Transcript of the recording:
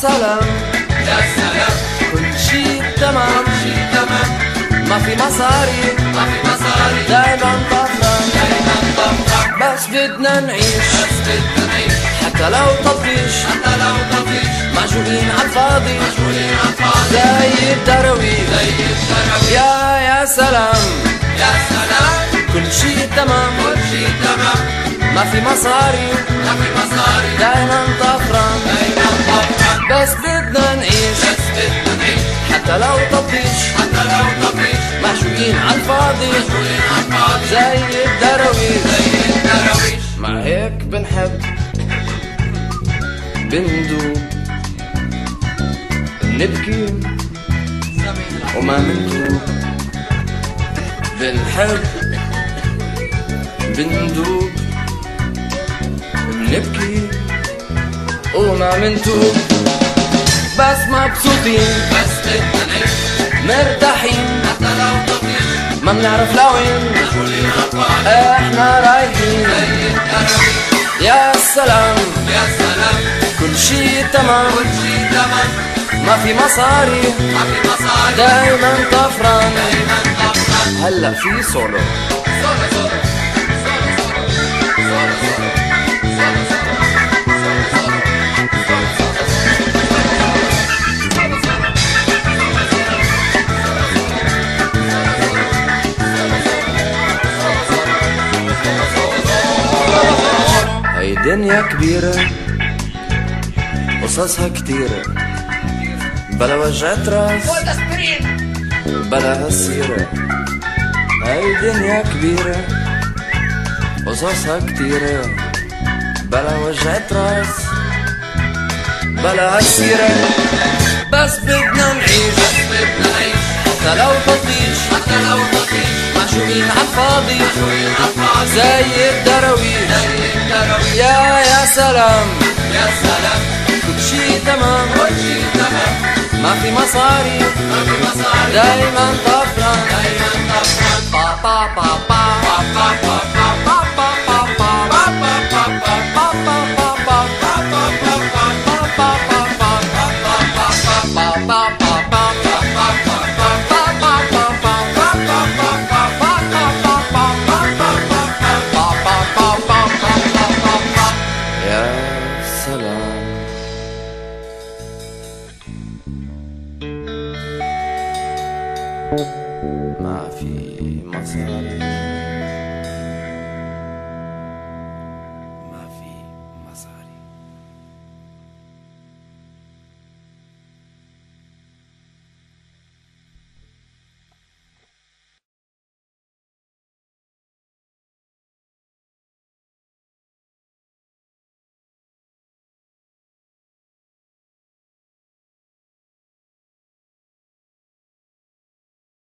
سلام يا سلام كل شي تمام. شي تمام ما في مصاري. ما في مصاري دايما طفران. دايما طفران بس بدنا نعيش. بس بدنا نعيش حتى لو طفيش حتى لو طفيش معجوقين عالفاضي مشغولين عالفاضي زي الدراويش زي الدراويش يا يا سلام. يا سلام كل شي تمام. كل شي تمام ما في مصاري ما في مصاري. دايما حتى لو طفيش حتى لو طفيش. معجوقين عالفاضي زي الدراويش. زي الدراويش. مع هيك بنحب بندوب نبكي وما مندوب بنحب بندوب بنبكي وما منتوب بس مبسوطين. بس بدنا مرتاحين. حتى لو ما بنعرف لوين إحنا رايحين. يا سلام. يا سلام كل شي تمام. كل شي تمام ما في مصاري. ما في مصاري دايما طفران. دايما طفران هلا في سولو. صورة صورة هاي دنيا كبيرة قصصها كتيرة. بلا وجعة راس بلا هالسيرة هاي دنيا كبيرة قصصها كتيرة. بلا وجعة راس بلا هالسيرة بس بدنا نعيش بس بدنا نعيش. حتى لو تطيش حتى لو طفيش معشوقين عالفاضي مشغولين عالفاضي زي الدراويش زي الدراويش. يا يا سلام. يا سلام. كل شي تمام. كل شي تمام. ما في مصاري. ما في مصاري. دايما طفران دايما طفران با با با با با. ما في مصاري